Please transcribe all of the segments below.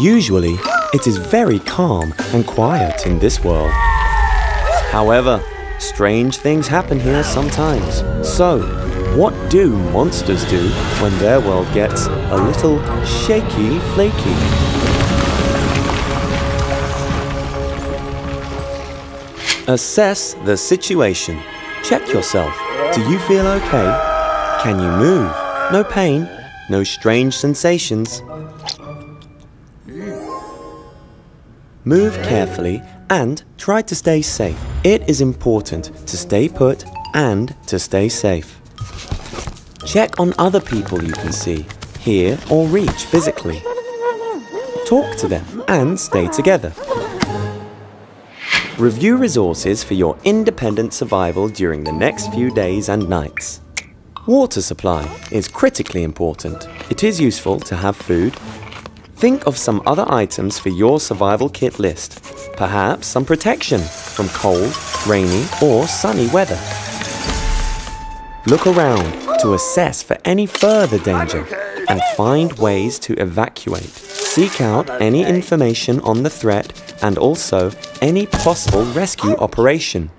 Usually, it is very calm and quiet in this world. However, strange things happen here sometimes. So, what do monsters do when their world gets a little shaky flaky? Assess the situation. Check yourself. Do you feel okay? Can you move? No pain? No strange sensations? Move carefully and try to stay safe. It is important to stay put and to stay safe. Check on other people you can see, hear or reach physically. Talk to them and stay together. Review resources for your independent survival during the next few days and nights. Water supply is critically important. It is useful to have food. Think of some other items for your survival kit list. Perhaps some protection from cold, rainy or sunny weather. Look around to assess for any further danger and find ways to evacuate. Seek out any information on the threat and also any possible rescue operation.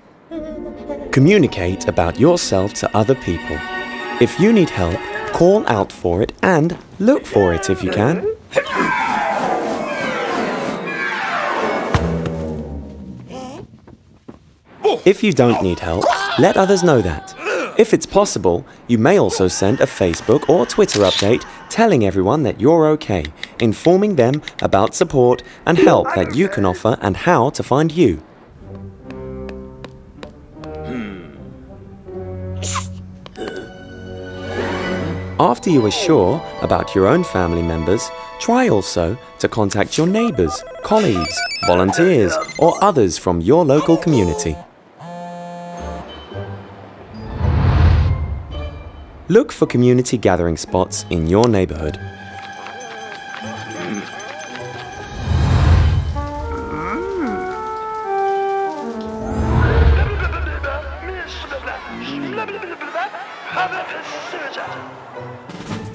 Communicate about yourself to other people. If you need help, call out for it and look for it if you can. If you don't need help, let others know that. If it's possible, you may also send a Facebook or Twitter update telling everyone that you're okay, informing them about support and help that you can offer and how to find you. After you are sure about your own family members, try also to contact your neighbours, colleagues, volunteers, or others from your local community. Look for community gathering spots in your neighbourhood.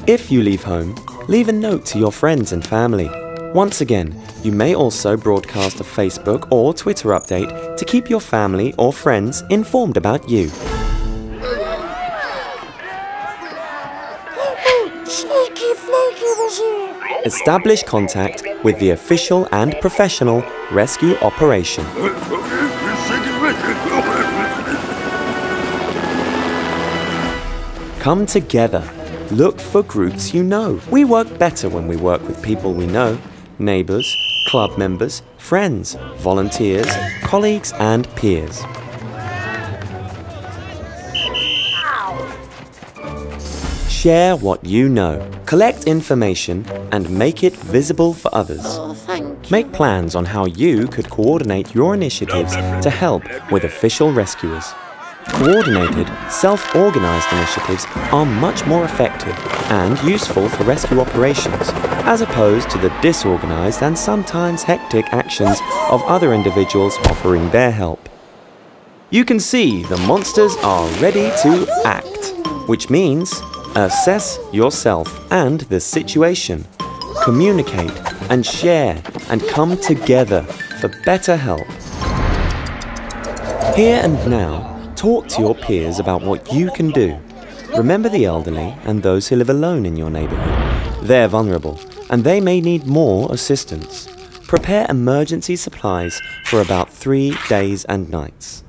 If you leave home, leave a note to your friends and family. Once again, you may also broadcast a Facebook or Twitter update to keep your family or friends informed about you. Establish contact with the official and professional rescue operation. Come together. Look for groups you know. We work better when we work with people we know neighbours, club members, friends, volunteers, colleagues, and peers. Share what you know. Collect information and make it visible for others. Oh, Make plans on how you could coordinate your initiatives to help with official rescuers. Coordinated, self-organized initiatives are much more effective and useful for rescue operations, as opposed to the disorganized and sometimes hectic actions of other individuals offering their help. You can see the monsters are ready to act, which means assess yourself and the situation, communicate and share and come together for better help. Here and now, talk to your peers about what you can do. Remember the elderly and those who live alone in your neighborhood. They're vulnerable and they may need more assistance. Prepare emergency supplies for about three days and nights.